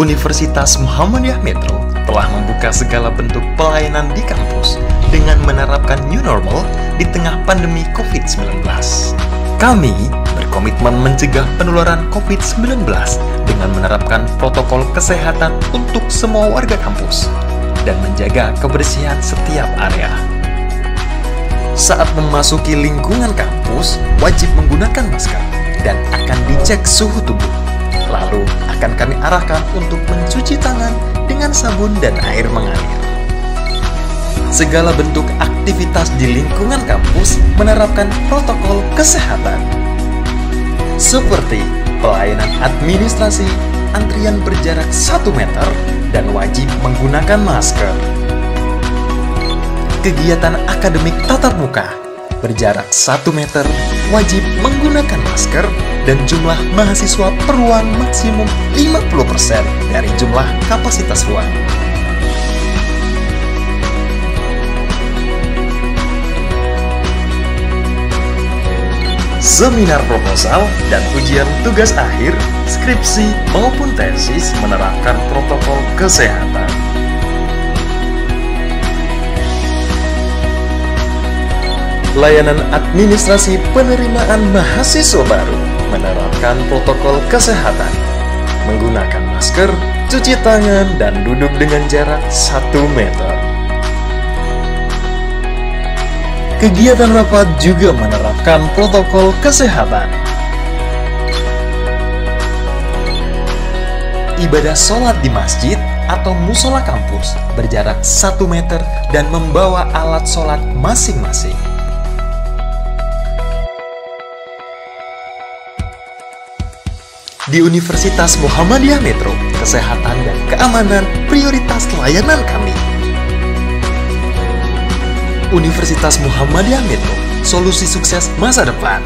Universitas Muhammadiyah Metro telah membuka segala bentuk pelayanan di kampus dengan menerapkan new normal di tengah pandemi COVID-19. Kami berkomitmen mencegah penularan COVID-19 dengan menerapkan protokol kesehatan untuk semua warga kampus dan menjaga kebersihan setiap area. Saat memasuki lingkungan kampus, wajib menggunakan masker dan akan dicek suhu tubuh Lalu akan kami arahkan untuk mencuci tangan dengan sabun dan air mengalir. Segala bentuk aktivitas di lingkungan kampus menerapkan protokol kesehatan. Seperti pelayanan administrasi, antrian berjarak 1 meter, dan wajib menggunakan masker. Kegiatan akademik tatap muka berjarak 1 meter, wajib menggunakan masker, dan jumlah mahasiswa per ruang maksimum 50% dari jumlah kapasitas ruang. Seminar proposal dan ujian tugas akhir, skripsi maupun tesis menerapkan protokol kesehatan. Layanan administrasi penerimaan mahasiswa baru menerapkan protokol kesehatan, menggunakan masker, cuci tangan, dan duduk dengan jarak 1 meter. Kegiatan rapat juga menerapkan protokol kesehatan. Ibadah sholat di masjid atau musola kampus berjarak 1 meter dan membawa alat sholat masing-masing. Di Universitas Muhammadiyah Metro, kesehatan dan keamanan prioritas layanan kami. Universitas Muhammadiyah Metro, solusi sukses masa depan.